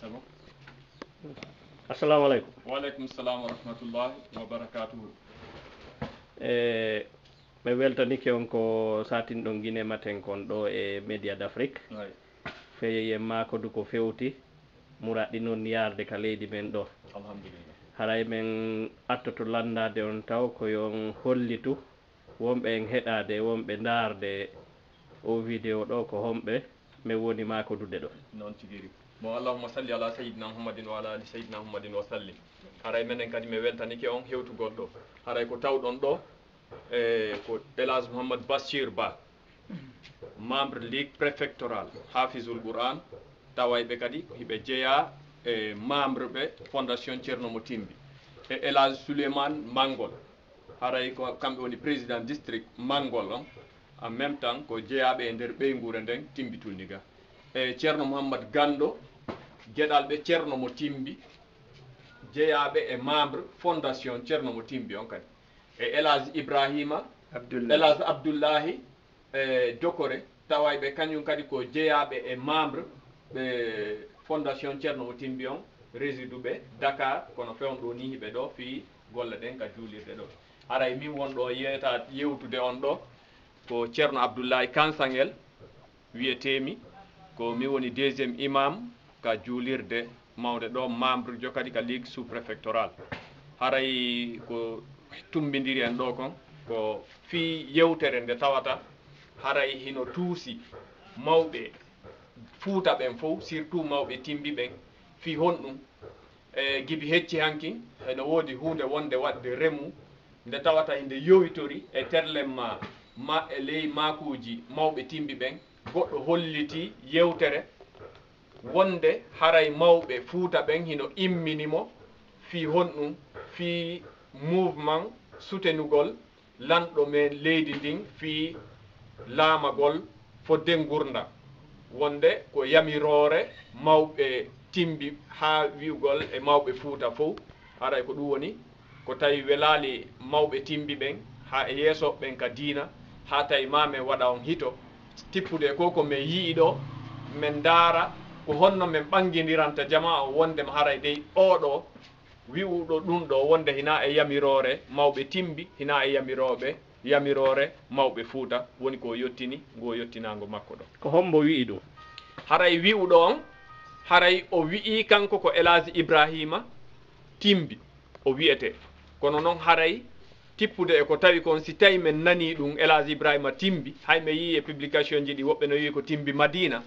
sabo assalamu aleykum waaleykum salam wa rahmatullahi wa barakatuhu e mi weltanike on ko satinɗon guine maten kon ɗo e média d' afrique feyeyen makodu ko fewti. Muraɗi noon yarde ka leydi men ɗo. Alhamdulillah. Haray men attoto landade on taw koyon hollitu wonɓe en heɗade wonɓe darde o vidéo ɗo ko homɓe min woni makodude ɗo. Noon tigiri ala sayidina mouhammadin wa ala ali sayidina mouhammadin wa sallim. Haray minen kadi mi weltanike on hewtugol ɗo haray ko tawɗon ɗo e ko elage mouhammad bassir ba membre ligue préfectoral hafisul qouran tawayɓe kadi hiɓe jeeya e membre ɓe fondation ceerno timbi e elage souleymane mangol haray ko kamɓe woni président district mangol on. En même temps ko jeeyaɓe e nder ɓeygure nden timbitulniga e ceerno mouhammad gando gueɗal ɓe ceerno mo timbi jeeyaɓe e membre fondation ceerno mo timbi on kadi. E élage ibrahima élage abdoullahi e dokore taway ɓe kañum kadi ko jeeyaɓe e membre ɓe fondation ceerno mo timbi on résidu ɓe dakar kono fewn ɗo ni hiɓe ɗo fi golle ɗen ka juulirde ɗo. Aray min wonɗo yeyta yewtude on ɗo ko ceerno abdoullahi kansangel wiyetemi ko mi woni deuxiéme imam ka juulirde mawde ɗo membre jo kadi ka ligue sous préfectoral haray ko tumbidiri en ɗo kon ko fii yewtere nde tawata haray hino tuusi mawɓe fuuta ɓen fof surtout mawɓe timbi ɓen fii honɗum e gibi hecci hanki ene woodi hunde wonde waɗde remu nde tawata hinde yowitori e terlemma ma e ley makuji mawɓe timbi ɓen goɗɗo holliti yewtere wonde haray mawɓe fuuta ɓen hino imminimo fii honɗum fii mouvement soutenugol lanɗo men leydi ndin fii laamagol fodde gurdam wonde ko yamiroore mawɓe timbi haa wi'ugol e mawɓe fuuta fof haray ko ɗum woni ko tawi welaali mawɓe timbi ɓen haa e yeesoɓe ɓen ka diina haa tawi ma waɗa on hito. Tippude ko ko min yii ɗo min ndaara ko honno min ɓangidiranta jama o wondema haray dey oɗo wi'uɗo ɗum ɗo wonde hina e yamirore mawɓe timbi hina e yamiroɓe yamirore mawɓe fuuta woni ko yettini ngo yettinago makko ɗo. Ko hombo wi'i ɗum? Haray wi'uɗo on haray o wi'i kanko ko elage ibrahima timbi o wiyete kono noon haray tippude e ko tawi kon si tawi min nani ɗum élage ibrahima timbi haymi yii e publication ji ɗi woɓɓe no wii ko timbi madina.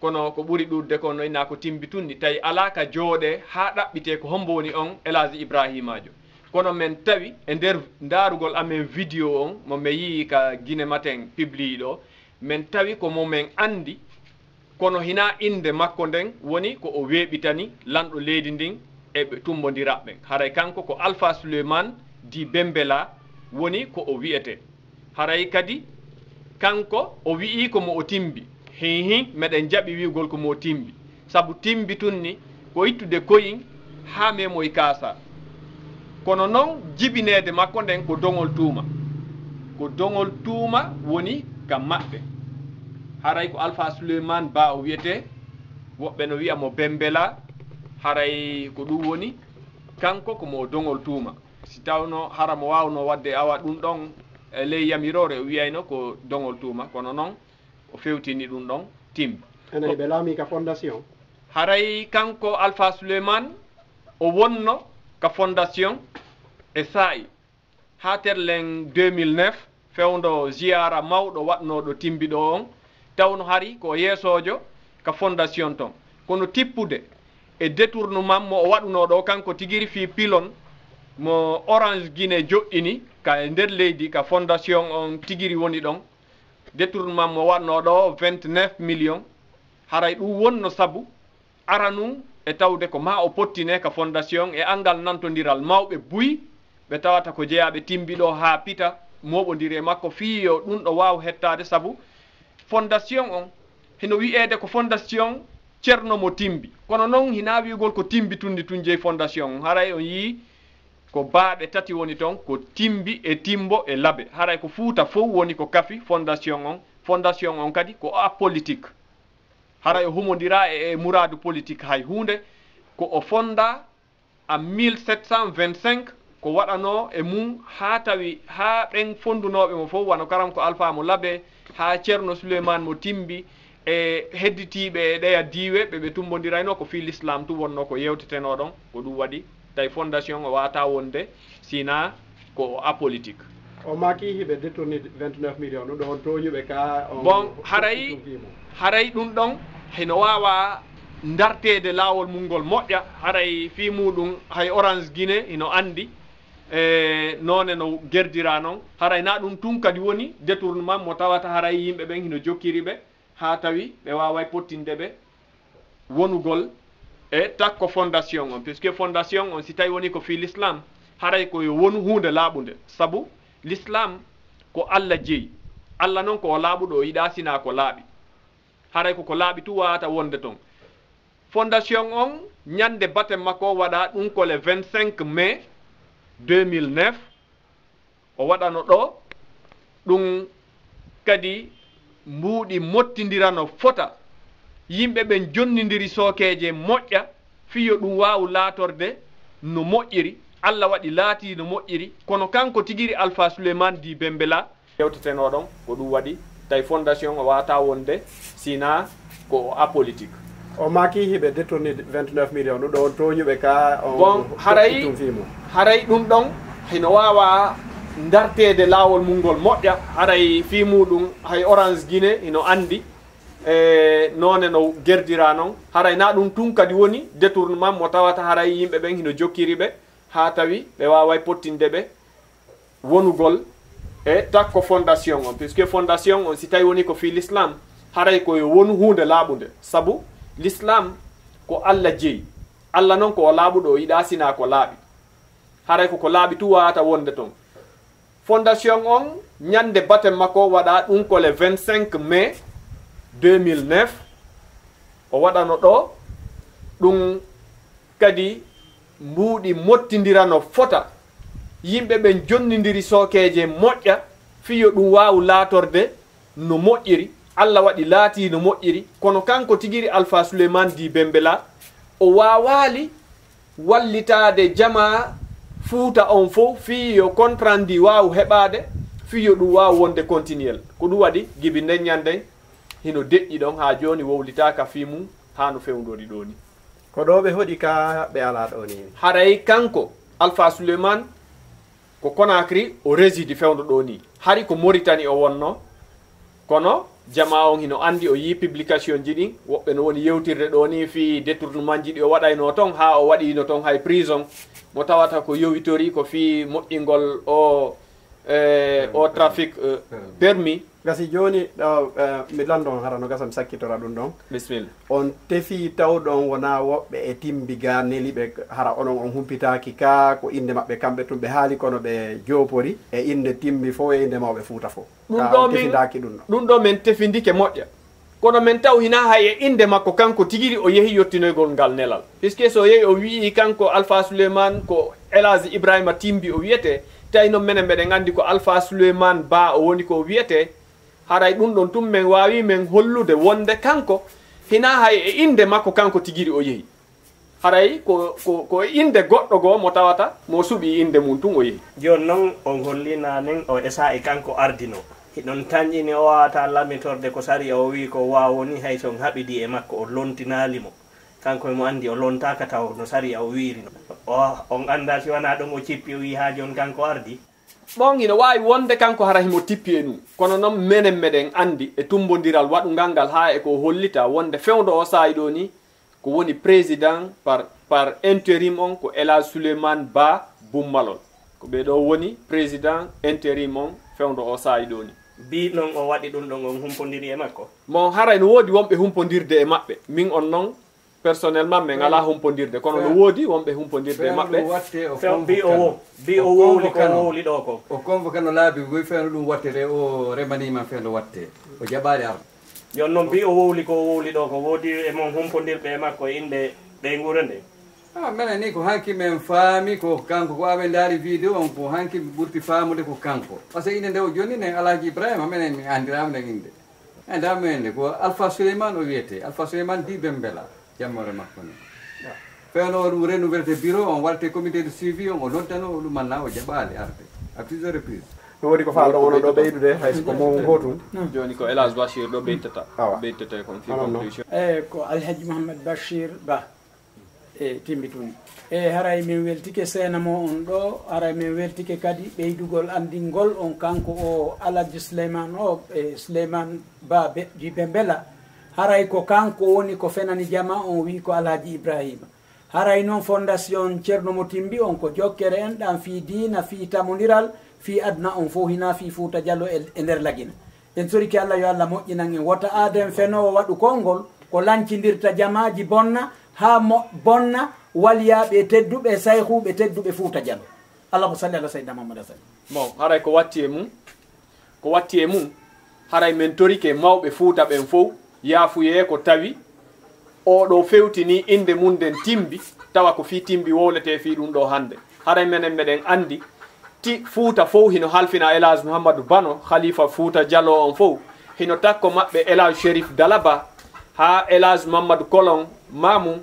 Kono ko ɓuri ɗurde kon noyna ko timbi tunni tawi ala ka jooɗe ha ɗaɓɓite ko hombo woni on élage ibrahimajo kono min tawi e nder darugol amen vidéo on momin yii ka guine maten publie ɗo min tawi ko momin andi kono hina inde makko nden woni ko o weeɓitani lanɗo leydi ndin eɓe tumbodiraɓɓen haray kanko ko alpha souleymane di bembela woni ko o wiyete. Haray kadi kanko o wi'i komo o timbi. Hinhin meɗen jaɓi wi'ugol komo timbi. Saabu timbi tun ni ko ittude koyin ha memoye kaasa. Kono noon jibinede makko nden ko dogol tuuma. Ko dogol tuuma woni gam maɓɓe. Haray ko alpha souleymane ba o wiyete woɓɓe no wiya mo bembela. Haray ko ɗum woni kanko komo dogol tuuma. si tawno hara mo wawno wadde awa ɗum ɗon e ley yamirore o wiyayno ko dongol tuuma kono noon o fewtini ɗum ɗon timba ene ɓe laami ka fondation. Haray kanko alpha souleymane o wonno ka fondation e saa'i. Ha terlen 2009 fewdo jiyara mawɗo waɗnoɗo timbiɗo on tawno hari ko yeesojo ka fondation ton. Kono tippude e détournement mo o waɗunoɗo kanko tigiri fi pilon mo orange guine joƴƴini ka e nder leydi ka fondation on tigiri woni ɗon. Détournement mo watno ɗo 29 millions. Haray ɗum wonno sabu aranu e tawde ko ma o pottine ka fondation e angal nantodiral mawɓe buy. Ɓe tawata ko jeeyaɓe timbiɗo ha pita moɓodiri e makko. Fiyo ɗum ɗo waw hettade saabu. Fondation on hino wiyede ko fondation ceerno mo timbi. Kono noon hina wigol ko timbi tundi tun jeeyi fondation. On haray on yii ko baaɓe tati woni toon ko timbi e timbo e labe. Haray ko fuuta fof woni ko kafi fondation on. Fondation on kadi ko apolitique haray o humodira e, e muradu politique hay hunde ko o fonda a 1725 ko waɗano e mum ha tawi ha ɓen fondunoɓe mo fof wano karam ko alpha mo laabe ha ceerno souleymane mo timbi e hedditiɓe e ɗeya diwe ɓeɓe tumbodirayno ko fi l'islam tu wonno ko yewteteno ɗon ko ɗum waɗi tawi fondation o wata wonde sina ko apolitique o maki hiɓe détourni 29 millions ɗum ɗo on toñuɓe ka bon haray haray ɗum ɗon hino wawa dartede lawol mum ngol moƴƴa. Haray fi muɗum hay orange guiné ino andi. E noone no gerdira noon haray na ɗum tun kadi woni détournement mo tawata haray yimɓe ɓen hino jokkiri ɓe ha tawi ɓe wawa pottinde ɓe. Wonugol e takko fondation on. Puisque fondation on si tawi woni ko fi l'islam haray koyo wonu hunde laaɓude saabu l'islam ko allah jeeyi allah noon ko laaɓuɗo yiɗa sina ko laaɓi. Haray koko laaɓi tu wawata wonde toon fondation on ñande batte makko waɗa ɗum ko le 25 mai 2009 o waɗano ɗo ɗum kadi mbuuɗi mottidira no fota yimɓe ɓen jonnidiri sookeeje moƴƴa fiyo ɗum waaw laatorde no moƴƴiri. Allah waɗi laati no moƴƴiri. Kono kanko tigiri alpha souleymane di bembela yewteten oɗon ko ɗum waɗi tawi fondation o wata wonde sina ko apolitique. O maki hiɓe détourni 29 million ɗum ɗo on toñuɓe ka bon haray haray ɗum ɗon hino wawa dartede laawol mum ngol moƴƴa. Haray fi muɗum hay orange guiné ino andi e noone no gerdira noon haray na ɗum tun kadi woni détournement mo tawata haray yimɓe ɓen hino jokkiri ɓe ha tawi ɓe waway pottinde ɓe wonugol e takko fondation on. Puisque fondation on si tawi woni ko fi l'islam haray koyo wonu hunde laaɓude saabu l'islam ko allah jeeyi. Allah noon ko o laaɓuɗo o yiɗa sina ko laaɓi. Haray koko laaɓi tu wawata wonde toon fondation on ñande batem makko waɗa ɗum ko le 25 mai 2009 o waɗano ɗo ɗum kadi mbuuɗi mottidira no fota. Yimɓe ɓen jonnidiri sookeeje moƴƴa fiyo ɗum waawu laatorde no moƴƴiri. Allah waɗi laati no moƴƴiri. Kono kanko tigiri alpha souleymane di bembela o waawaali wallitaade jama fuuta on fof fiyo comprendre di waaw heɓaade fiyo ɗum waaw wonde continuel. Ko ɗum waɗi gibi nden hino deƴƴi ɗon ha jooni wowlitaka fii ha haa no fewndori ɗo ni ko ɗo ɓe hoɗi ka ɓe ala ɗo ni. Haray kanko alpha souleymane ko conacry o résidi fewndo ɗo ni hari ko maritani o wonno. Kono jama on hino andi o yi publication ji ɗin woɓɓe no woni yewtirde ɗo ni fi détournement ji ɗi o waɗayno toon ha o waɗino toon hay prison. Mo tawata ko yowitori ko fi moƴƴingol o e o trafic uh, permis gasi joni ɗo uh, mi landon hara no gasa mi sakkitora ɗum ɗon bisimilla on tefi tawɗon wona woɓɓe e timbiga neliɓe hara onon on humpitaki ka ko inde maɓɓe kamɓe tun ɓe haali kono ɓe jopori e inde timbi fo e inde mawɓe fuuta fo. Ɗum ɗo tefidaki ɗum ɗum ɗo min tefidike moƴƴa kono min taw hina hay e inde makko kanko tigiri o yehi yettinoygol ngal nelal. Puisque so yehi o wii kanko alpha souleyman ko elage ibrahima timbi o wiyete tawi noon minen mbeɗen anndi ko alpha souleyman ba o woni ko wiyete haray ɗum ɗon tun min wawi min hollude wonde kanko hina hay e inde makko kanko tigiri o yehi. Haray ko ko ko inde goɗɗo goo mo tawata mo suɓi inde mum tun o yehi. Joni noon o gollina nen o esa e kanko ardino. Hiɗon tañƴini o wawata lamitorde ko sari o wi ko wawoni hay son haɓidi e makko o lontinalimo kanko emo andi o lontaka taw no sari o wirino. O on anda si wona ɗon o cippi o wi ha joni kanko ardi ɓon ina wawi wonde kanko hara himo tippi e ɗum kono noon menen meɗen andi e tumbodiral waɗugal ngal ha eko hollita wonde fewdo o saayi ɗo ni ko woni président par par intérim on ko ela souleymane ba bummalol ko ɓeɗo woni président intérim on fewdo o saayi ɗo ni. Bi noon o waɗi ɗum ɗon on humpodiri e makko? Bon hara no woodi wonɓe humpodirde e maɓɓe. Min on noon personnellement min ala humpodirde kono no woodi wonɓe humpodirde maɓɓe bi o wo bi o wowli ko wowli ɗo ko. O convoqué no laabi wi feeno ɗum wattete o remanima feeno watte. O jaɓaɗi arde. Joni noon bi o wowli ko wowli ɗo ko woodi e mon humpodirɓe e makko inde ɓe guure nde? A minen ni ko hanki men faami ko kanko ko aɓe daari vidéo on ko hanki ɓurti faamude ko kanko. Par ce que inde nde o joni nen alaji ibrahima minen mi andirama nden inde e nda muyende ko alpha souleymane o wiyete alpha souleymane diɓe mbela jammore makko ni fewno o ɗum renouvelté bureau on walte comité de suivi on o noddano o ɗumanna o jaɓali arde à plusieurs reprises no woodi ko faalɗo wono ɗo ɓeydude hayso ko mo gotum joni ko elage bachir ɗo ɓeytata Awa. ɓeytete kon fi conclusion eyyi ko alhaji mouhammad bachir ba e timbituni e haray min weltike seena mo on ɗo haray min weltike kadi ɓeydugol andingol on kanko o alhaji souleyman o e souleyman ba be jibe mbela haray ko kanko woni ko fenani jama on wi ko alhaji ibrahima haray noon fondation ceerno mo timbi on ko jokkere en ɗan fi dina fi tamodiral fi aduna on fo hina fi fouta diallo e, e nder lagina. En soriki allah yo allah moƴƴinan en. Wota aden fenowo waɗu kolngol ko lancidirta jamaji bonna ha mo bonna waliyaɓe tedduɓe sayhuɓe tedduɓe fouta diallo. Allah ko salli ala saydna mamadou asali bon haray ko watti e mum ko watti e mum haray men torike mawɓe fuuta ɓen fof yaafuye ko tawi oɗo fewtini inde mum nden timbi tawa ko fi timbi wowlete fi ɗum ɗo hannde haray menen meɗen anndi ti fuuta fof hino halfina élage mouhammadou bano khalifa fuuta dialo on fof hino takko maɓɓe élage shérif dalaba ha élage mamadou colon mamum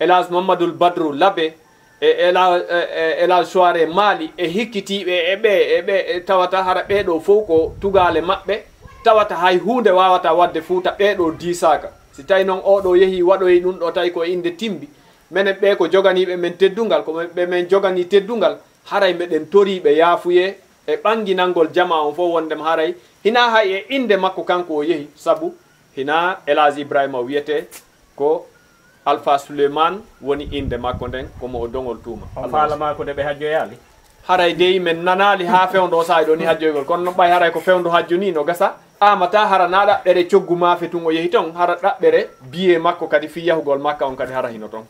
élage mamadoul badrou labe e élage e, e, soiré mali e hikkitiɓe e ɓe e ɓe e tawata hara ɓeɗo fof ko tugale maɓɓe. Tawata hay hunde wawata wadde fuuta ɓeɗo disaka. Si tawi noon oɗo yeehi waɗoyi ɗum ɗo tawi ko inde timbi minen ɓe ko joganiɓe men teddungal ko ɓe men jogani teddungal haray meɗen toriɓe yaafuye e ɓanginalngol jama on fof wondem haray. Hina hay e inde makko kanko o yeehi saabu hina elage ibrahima wiyete ko alpha souleymane woni inde makko nden komo o dogol tuuma. Faalama ko nde ɓe hajjoyaali? Haray dey min nanali ha fewdo sahi ɗo ni hajjoygol kono noon ɓay haray ko fewdo hajju ni no gasa amata hara na ɗaɓɓere coggu tun o yehi ton hara ɗaɓɓere biye makko kadi fi yahugol makka on kadi hara hino toon